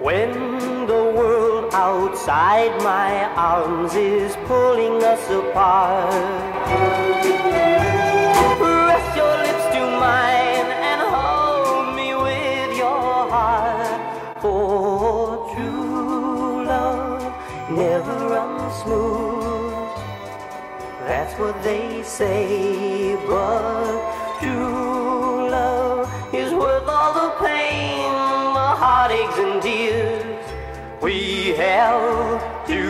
When the world outside my arms is pulling us apart, your lips to mine and hold me with your heart. For true love never runs smooth. That's what they say, but heartaches and tears we have to.